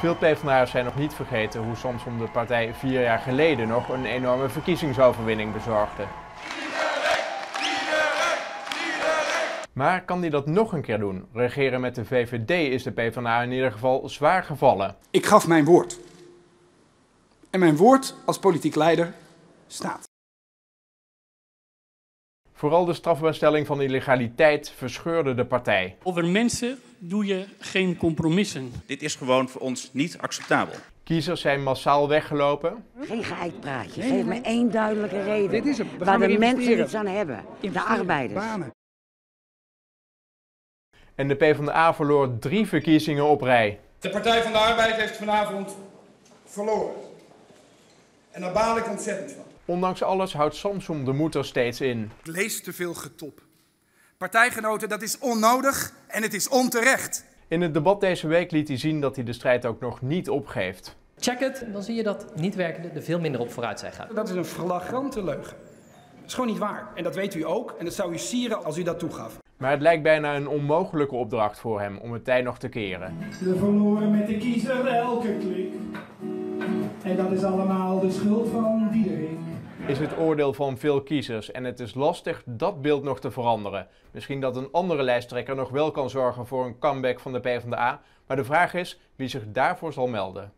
Veel PvdA'ers zijn nog niet vergeten hoe Samson de partij vier jaar geleden nog een enorme verkiezingsoverwinning bezorgde. Maar kan hij dat nog een keer doen? Regeren met de VVD is de PvdA in ieder geval zwaar gevallen. Ik gaf mijn woord. En mijn woord als politiek leider staat. Vooral de strafbaarstelling van illegaliteit verscheurde de partij. Over mensen doe je geen compromissen. Dit is gewoon voor ons niet acceptabel. Kiezers zijn massaal weggelopen. Geen geitpraatje. Geef me één duidelijke reden. Dit is. We waar de mensen iets aan hebben. De arbeiders. Banen. En de PvdA verloor drie verkiezingen op rij. De Partij van de Arbeid heeft vanavond verloren. En daar baal ik ontzettend van. Ondanks alles houdt Samson de moed er steeds in. Ik lees te veel getop. Partijgenoten, dat is onnodig en het is onterecht. In het debat deze week liet hij zien dat hij de strijd ook nog niet opgeeft. Check het, dan zie je dat niet werkende er veel minder op vooruit zijn gaan. Dat is een flagrante leugen. Dat is gewoon niet waar. En dat weet u ook. En dat zou u sieren als u dat toegaf. Maar het lijkt bijna een onmogelijke opdracht voor hem om het tij nog te keren. We verloren met de kiezer elke klik. En dat is allemaal de schuld van Diederik. Is het oordeel van veel kiezers en het is lastig dat beeld nog te veranderen. Misschien dat een andere lijsttrekker nog wel kan zorgen voor een comeback van de PvdA, maar de vraag is wie zich daarvoor zal melden.